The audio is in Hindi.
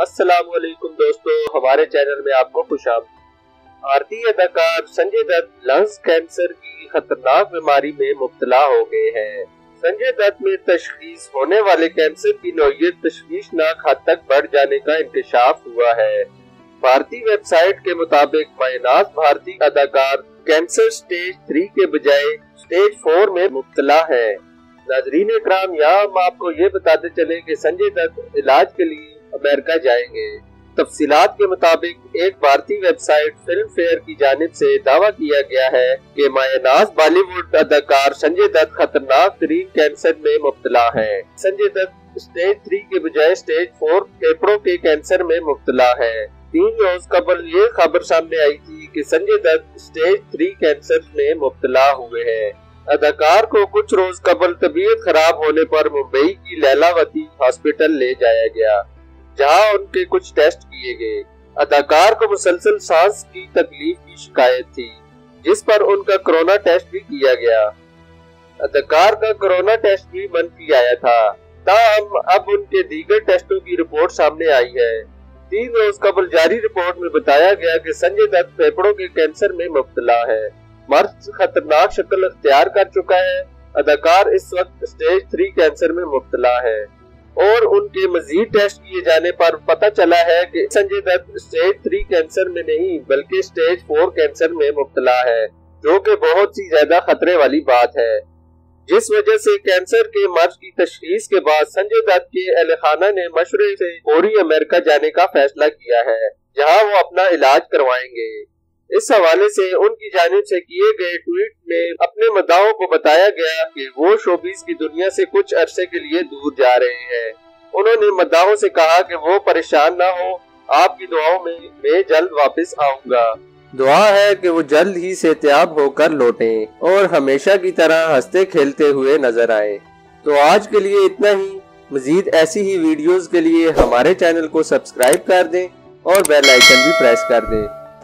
अस्सलाम वालेकुम दोस्तों, हमारे चैनल में आपको खुश भारतीय अदाकार संजय दत्त लंग्स कैंसर की खतरनाक बीमारी में मुब्तला हो गए हैं। संजय दत्त में तशखीस होने वाले कैंसर की नोयत तशवीशनाक हद तक बढ़ जाने का इंकशाफ हुआ है। भारतीय वेबसाइट के मुताबिक मायनाज भारतीय अदाकार कैंसर स्टेज थ्री के बजाय स्टेज फोर में मुब्तला है। नाजरीन कराम यहाँ हम आपको ये बताते चले कि संजय दत्त इलाज के लिए अमेरिका जाएँगे। तफसीलात के मुताबिक एक भारतीय वेबसाइट फ़िल्म फेयर की जानब से दावा किया गया है कि मायानाज बॉलीवुड अदाकार संजय दत्त खतरनाक तरीन कैंसर में मुब्तला है। संजय दत्त स्टेज थ्री के बजाय स्टेज फोर फेफड़ों के कैंसर में मुब्तला है। तीन रोज कबल ये खबर सामने आई थी कि Sanjay Dutt stage three cancer में मुब्तला हुए हैं। अदाकार को कुछ रोज कबल तबीयत खराब होने पर मुंबई की लैलावती हॉस्पिटल ले जाया गया, जहाँ उनके कुछ टेस्ट किए गए। अदाकार को मुसलसल सांस की तकलीफ़ की शिकायत थी, जिस पर उनका कोरोना टेस्ट भी किया गया। अदाकार का कोरोना टेस्ट भी की आया था। ताहम अब उनके दीगर टेस्टों की रिपोर्ट सामने आई है। तीन रोज कबल जारी रिपोर्ट में बताया गया कि संजय दत्त फेफड़ों के कैंसर में मुबतला है। मर्द खतरनाक शक्ल अख्तियार कर चुका है। अदाकार इस वक्त स्टेज थ्री कैंसर में मुबतला है। और उनके मजीद टेस्ट किए जाने पर पता चला है कि Sanjay Dutt stage three cancer में नहीं, बल्कि स्टेज फोर कैंसर में मुबतला है, जो कि बहुत सी ज़्यादा खतरे वाली बात है। जिस वजह से कैंसर के मर्ज की तशखीस के बाद संजय दत्त के अहल खाना ने मशरे से फौरी अमेरिका जाने का फैसला किया है, जहाँ वो अपना इलाज करवाएँगे। इस हवाले से उनकी जानब से किए गए ट्वीट में अपने मदाओं को बताया गया कि वो शोबीज की दुनिया से कुछ अरसे के लिए दूर जा रहे हैं। उन्होंने मदाओं से कहा कि वो परेशान न हो, आपकी दुआओं में मैं जल्द वापस आऊँगा। दुआ है कि वो जल्द ही सेहतियाब होकर लौटे और हमेशा की तरह हँसते खेलते हुए नज़र आए। तो आज के लिए इतना ही। मजीद ऐसी ही वीडियोस के लिए हमारे चैनल को सब्सक्राइब कर दें और बेल आइकन भी प्रेस कर दें।